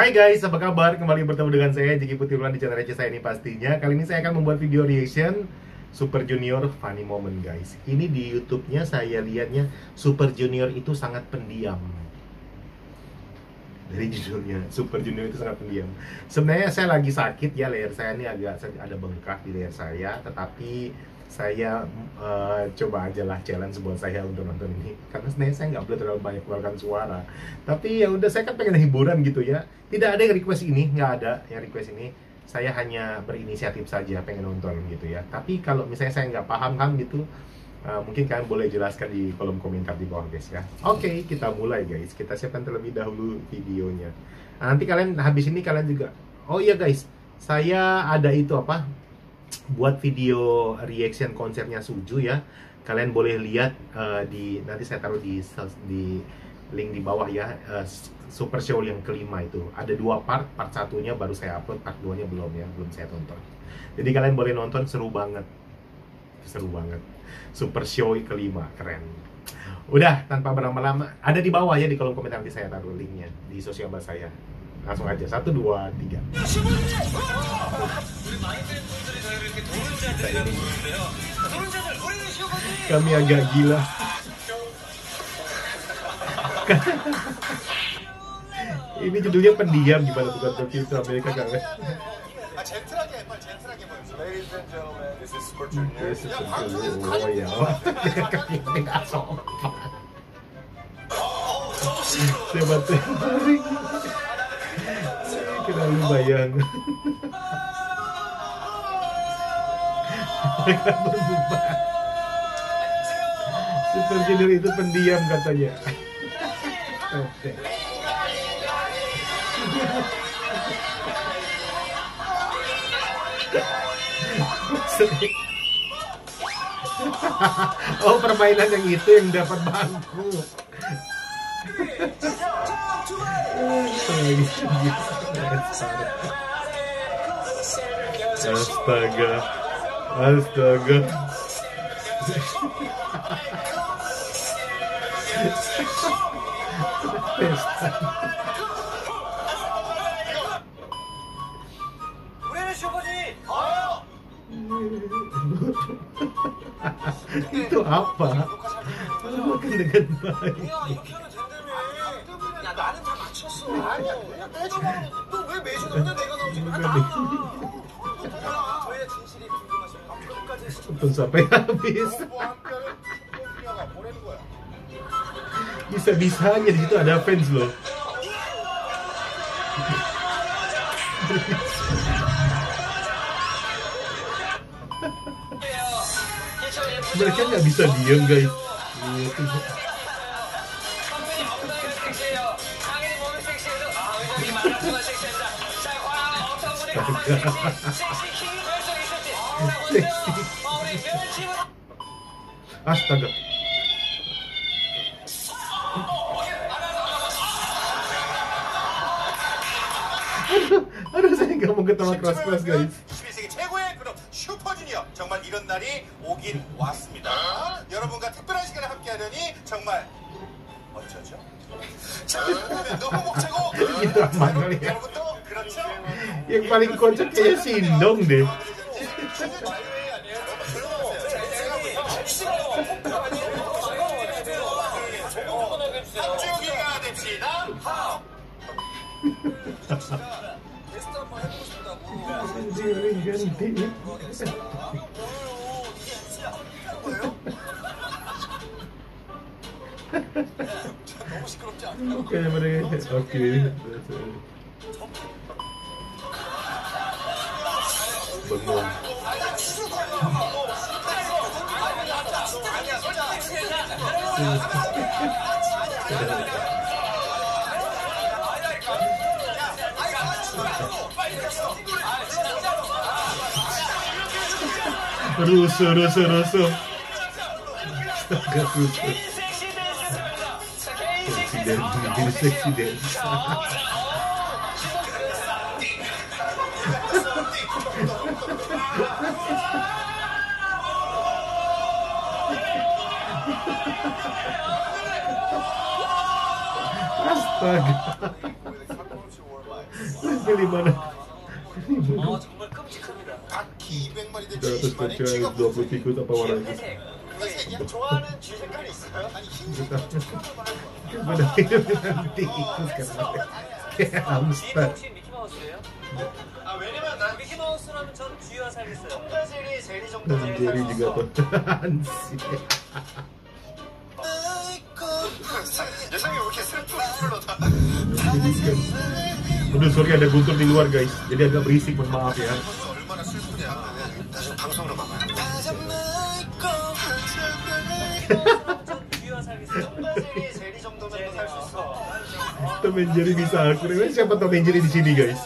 Hai guys, apa kabar? Kembali bertemu dengan saya Jiki Putiruan di channel receh saya ini pastinya. Kali ini saya akan membuat video reaction Super Junior Funny Moment guys. Ini di YouTube-nya saya lihatnya Super Junior itu sangat pendiam. Dari judulnya Super Junior itu sangat pendiam. Sebenarnya saya lagi sakit ya leher saya ini agak ada bengkak di leher saya Tetapi saya uh, coba aja lah challenge buat saya untuk nonton ini. Karena sebenarnya saya nggak boleh terlalu banyak keluarkan suara. Tapi ya udah saya kan pengen hiburan gitu ya. Tidak ada yang request ini nggak ada yang request ini. Saya hanya berinisiatif saja pengen nonton gitu ya. Tapi kalau misalnya saya nggak paham kan gitu uh, mungkin kalian boleh jelaskan di kolom komentar di bawah guys ya. Oke okay, kita mulai guys. Kita siapkan terlebih dahulu videonya. Nah, nanti kalian habis ini kalian juga oh iya guys. Saya ada itu apa buat video reaction konsernya Suju ya. Kalian boleh lihat uh, di nanti saya taruh di di link di bawah ya uh, Super Show yang kelima itu. Ada dua part, part satunya baru saya upload, part duanya belum ya, belum saya tonton. Jadi kalian boleh nonton seru banget. Seru banget. Super Show kelima, keren. Udah, tanpa berlama-lama, ada di bawah ya di kolom komentar nanti saya taruh linknya di sosial media saya langsung aja satu dua tiga. Kami agak gila. Ini judulnya pendiam gimana bukan filter Amerika kan This is Super Junior. This is Super Junior. Oh ya. Saya bantu kita bayang Super Junior itu pendiam katanya. Oke. Oh permainan yang itu yang dapat bangku Astaga. Astaga. 우리는 슈퍼지. 아요. itu apa? Makan dengan baik. 야, 이렇게 하면 된다며. 야, 나는 다 맞췄어. 아니야, 그냥 떼주고. 분사 habis bisa-bisanya di situ ada fans loh mereka nggak bisa diam guys Nggak mau ketawa keras-keras guys. 21세기 최고의 그룹 슈퍼주니어 정말 이런 날이 오긴 왔습니다. 여러분과 특별한 시간을 함께하려니 정말 어쩌죠? 자, 너무 목차고 여러분도 Yang paling kocak kayaknya Sindong deh. 너무 시끄럽지 않나요? 오케이, 오케이. Russo, russo, russo. Estaca russo. Sexy dance, sexy dance. Astaga. Pilih mana? 어 정말 끔찍합니다. 바퀴 200마리 대 100 70마리 kecil, 쥐가 20 tikus apa warna itu? 회색. 회색이야? 좋아하는 쥐 색깔이 있어요? 아니 흰색 Kita Benar tikus kan Kayak 쥐는 hamster 혹시 미키마우스예요? 아 왜냐면 난 미키마우스라면 전 쥐와 살겠어요. 청바지리 제리 Dan 정도는 Jerry juga tuh Ansi 예상이 왜 이렇게 슬픈 풀로다 Aduh sorry ada guntur di luar guys Jadi agak berisik mohon maaf ya 얼마나 슬프냐 나중에 방송으로 봐봐요 미키마우스라면 전 쥐와 살겠어요. 청바지리 제리 정도면 살 수 있어 Tom and Jerry bisa aku Ini siapa Tom and Jerry di sini guys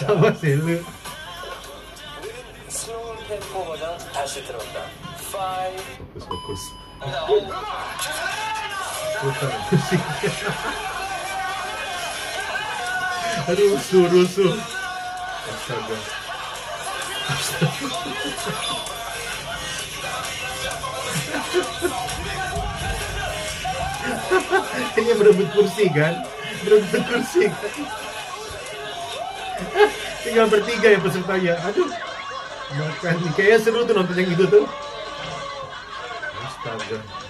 Çabasını. Slow tempo olmadan her şey tarafta. Five. Fokus fokus. Hadi rusu rusu. Aşağıda. Aşağıda. Ini berebut kursi kan? Berebut kursi. Kan Tinggal bertiga ya pesertanya. Aduh. Makan. Kayaknya seru tuh nonton yang itu tuh. Astaga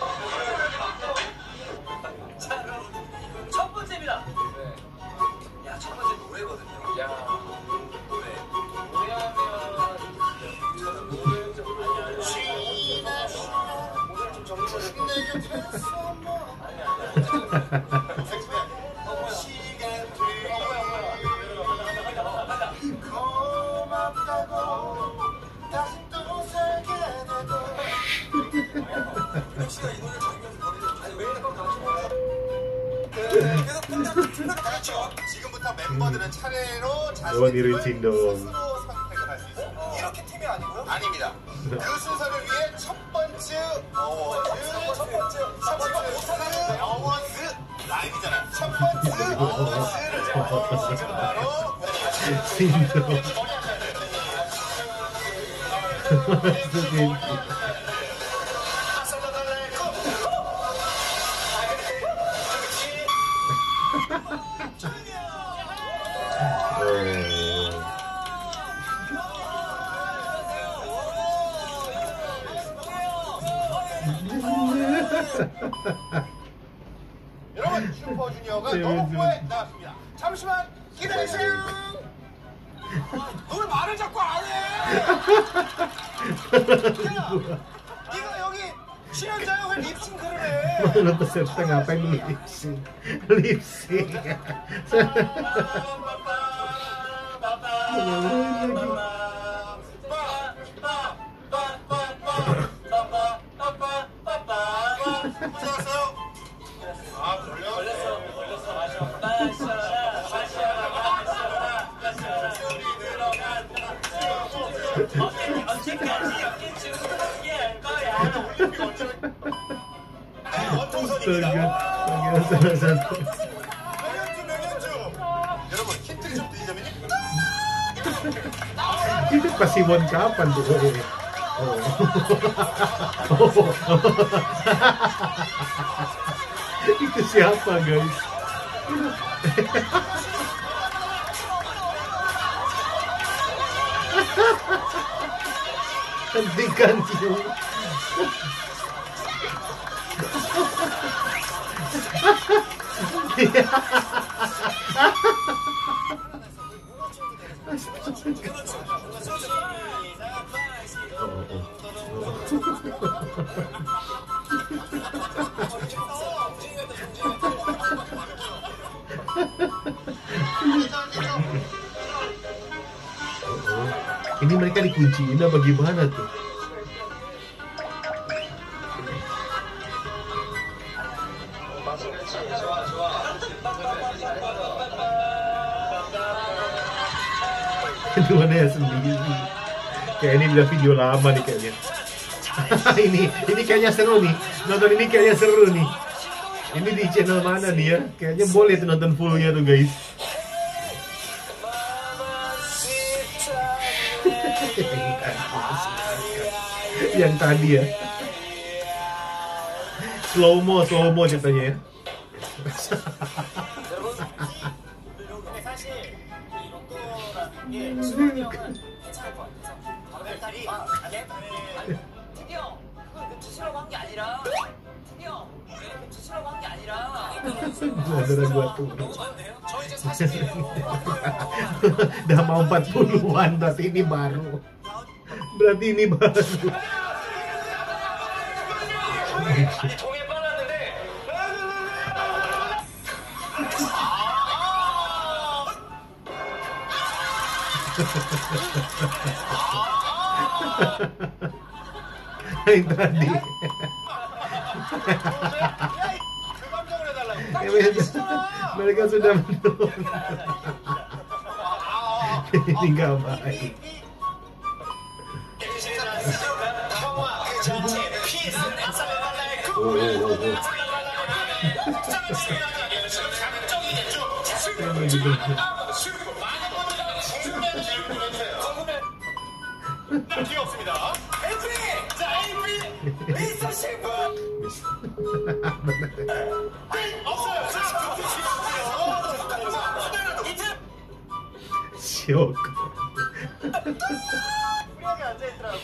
지금부터 멤버들은 차례로 자신의 팀을. 스스로 선택을 할 수 있어요. 이렇게 팀이 아니고요? 아닙니다. 그 순서를 위해 첫 번째 어워즈 첫 번째 첫 번째 어워즈 라인이잖아요. 첫 번째 어워즈를 지금 바로 Masukin 여러분 슈퍼주니어가 네, 너무 네. 후에 나왔습니다. 잠시만 기다리세요. 뭘 말을 자꾸 안 해? 야, 네가 여기 출연자야? Mana peserta ngapain lu lip 원통선입니다. Astaga. Salah satu. 명현주 명현주. 여러분 힌트를 좀 드리자면요. Itu pas Simon kapan tuh? Oh. Oh. Itu siapa guys? Hentikan yuk. Oh, oh. Ini mereka dikunciin apa gimana tuh? Tuhannya sendiri. Kayak ini udah video lama nih kayaknya. Ini ini kayaknya seru nih. Nonton ini kayaknya seru nih. Ini di channel mana nih ya? Kayaknya boleh tuh nonton fullnya tuh guys. Yang tadi ya. Slow mo slow mo ceritanya ya. 게 수능이 형은 괜찮을 것 같아서 아, 네? 아니, 특이 형 그걸 그 드시라고 한 게 아니라 특이 형그 드시라고 한 게 아니라 너무 많네요 저 이제 40이에요 Udah mau 40-an berarti ini baru Berarti ini baru Ay, Daddy. Mereka sudah menurun. Ini gak baik. Oh, oh, oh, oh. Thank you. 기회 없습니다. 자, 에이프리 미스터 셰프 없어요. 자, 그 지금 이틀 Syok 프리하게 앉아 있더라고.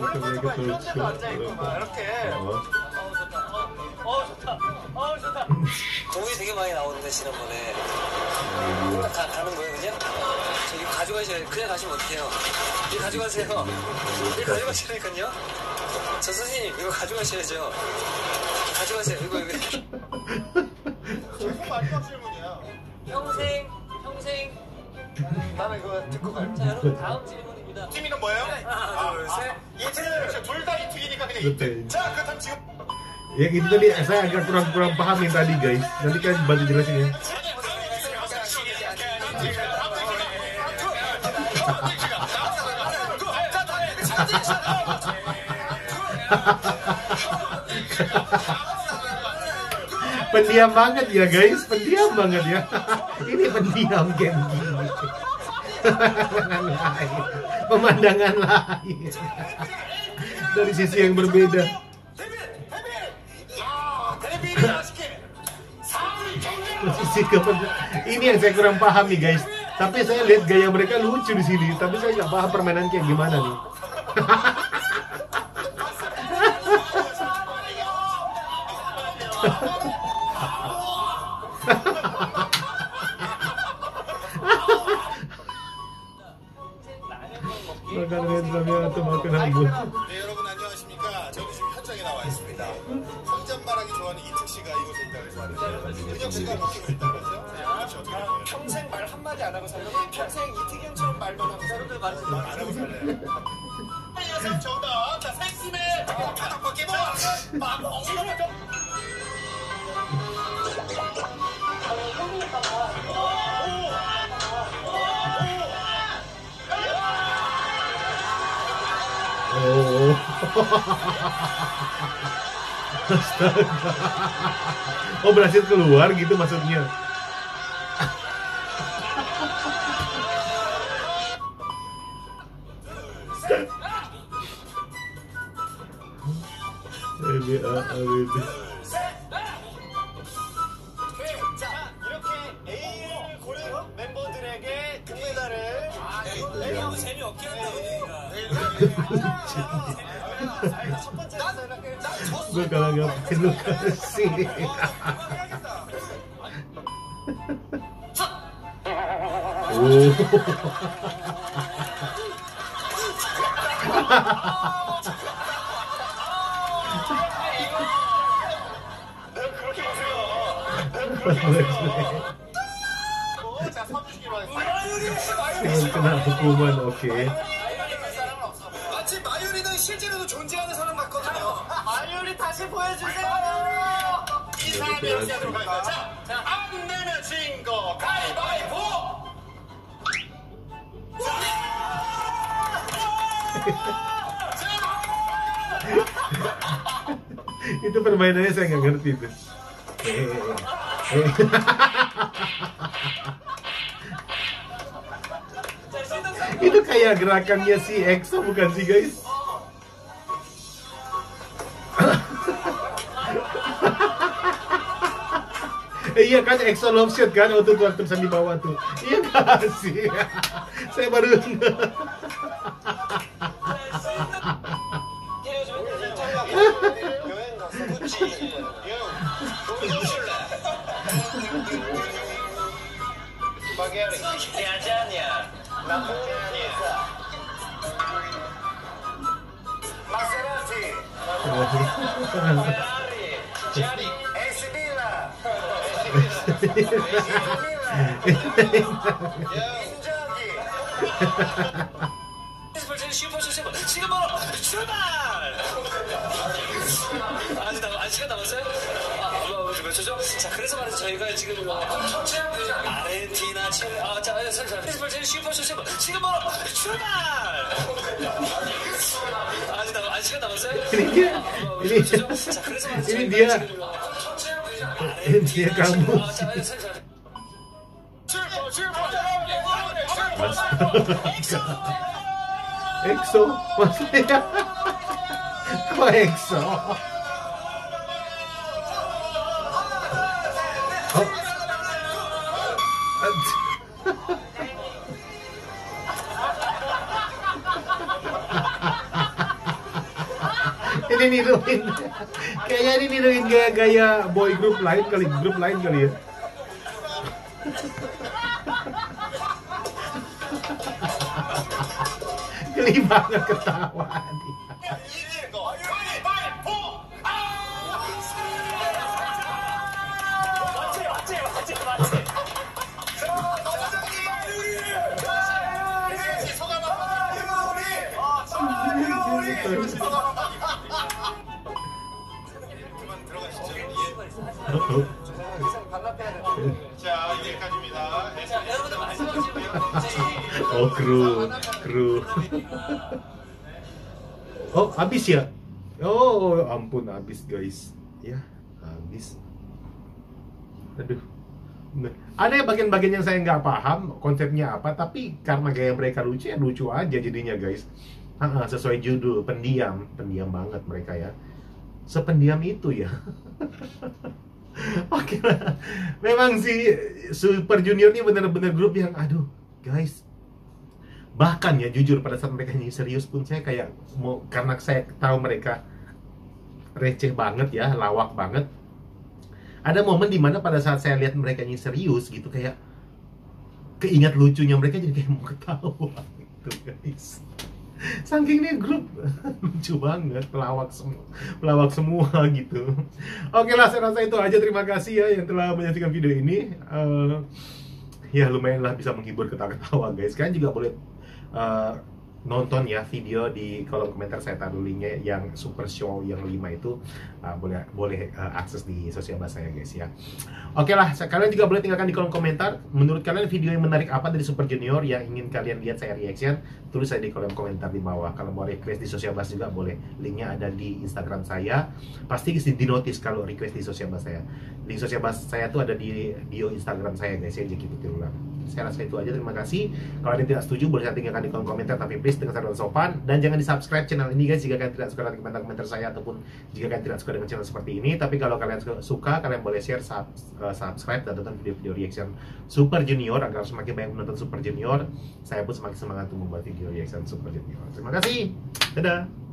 원래 보통 막 이런 그렇죠. 데도 앉아 있고 막 이렇게. 어 좋다. 어 좋다. 공이 되게 많이 나오는데 지난번에. 가, 가는 거예요 그냥? 저기 가져가셔야 그냥 가시면 어떡해요? 이거 가져가세요. 이거 가져가시라니까요? 저 선생님 이거 가져가셔야죠. 가져가세요. 이거 이거. 제일 마지막 질문이야. 평생 평생. 나는 이거 듣고 갈. 자 여러분 다음 질문입니다. 팀이는 뭐예요? 하나 둘셋. 이틀 둘다 이특이니까 그냥 Betul. 이틀. 자, 그렇다면 지금 Yang itu tadi. Saya agak kurang-kurang paham yang tadi guys. Nanti kan bantu jelasin ya. Pendiam banget ya guys, pendiam banget ya. Ini pendiam game lain Pemandangan lain. Dari sisi yang berbeda kepen- ini yang saya kurang paham nih guys. Tapi saya lihat gaya mereka lucu di sini. Tapi saya nggak paham permainan kayak gimana nih. Makan sambil atau makan anggur 있습니다. 혼잣말하기 좋아하는 이특 씨가 이곳에 있다고 해서 은혁 씨가 먹히고 있다고 하죠? 은혁 씨 어떻게 될까요? 평생 말 한마디 안 하고 살려고 평생 이특현처럼 말만 하고 살려고 말을 안 하고 살래요? 안녕하세요, 정답. 자, 생심의 바닥바퀴 마법. oh Astaga. Oh berhasil keluar gitu maksudnya. Ini lo que no sí. 오. 지금 끝나고 보면 오케이. 마유리 다시 보여주세요. 이 사람이 역시 하도록 할까요? 자, 자, 안 내면 진 거 가위바위보. itu permainannya saya nggak ngerti itu. Eh, eh. itu kayak gerakannya si EXO bukan sih guys? Iya kan EXO love shot kan waktu tuh tulisan di bawah tuh. Iya kan sih? Saya baru nge- 슈퍼쇼 지금 바로 출발! 아직 남, 아, 시간 남았어요? 아, 뭐, 몇 초죠? 자, 그래서 말해서 저희가 지금 아르헨티나, 칠레, 아, 자, 설, 설, 스포츠 슈퍼쇼 지금 바로 출발! 아직 남, 아, 시간 남았어요? 아, 뭐, 몇 초죠? 자, 그래서 말해서 저희가. 지금 llegamos. Exo, más allá. Con Exo. He didn't. Kayaknya ini niruin gaya-gaya boy group lain kali grup lain kali ya geli banget ketawa dia. Oh kru, kru. Oh habis ya? Oh ampun habis guys. Ya habis. Aduh. Bener. Ada bagian-bagian yang saya nggak paham konsepnya apa, tapi karena gaya mereka lucu ya lucu aja jadinya guys. Sesuai judul pendiam, pendiam banget mereka ya. Sependiam itu ya. Oke lah. Memang sih Super Junior ini bener-bener grup yang aduh guys. Bahkan ya jujur pada saat mereka nyanyi serius pun saya kayak mau karena saya tahu mereka receh banget ya lawak banget. Ada momen di mana pada saat saya lihat mereka nyanyi serius gitu kayak keingat lucunya mereka jadi kayak mau ketawa gitu guys saking ini grup. Lucu banget pelawak semua pelawak semua gitu. Oke lah saya rasa itu aja. Terima kasih ya yang telah menyaksikan video ini. Eh, ya lumayan lah bisa menghibur ketawa-ketawa guys. Kalian juga boleh eh, nonton ya video di kolom komentar saya taruh linknya yang super show yang 5 itu eh, boleh boleh eh, akses di sosial media saya guys ya. Oke lah kalian juga boleh tinggalkan di kolom komentar. Menurut kalian video yang menarik apa dari Super Junior yang ingin kalian lihat saya reaction tulis saya di kolom komentar di bawah. Kalau mau request di sosial media juga boleh. Linknya ada di Instagram saya. Pasti di, notice kalau request di sosial media saya. Link sosial media saya tuh ada di bio Instagram saya guys ya jadi gitu ulang saya rasa itu aja. Terima kasih. Kalau ada yang tidak setuju boleh saya tinggalkan di kolom komentar. Tapi please dengan cara sopan. Dan jangan di subscribe channel ini guys jika kalian tidak suka dengan komentar-komentar saya ataupun jika kalian tidak suka dengan channel seperti ini. Tapi kalau kalian su- suka kalian boleh share sub- uh, subscribe dan tonton video-video reaction Super Junior agar semakin banyak menonton Super Junior. Saya pun semakin semangat untuk membuat video reaction Super Junior. Terima kasih. Dadah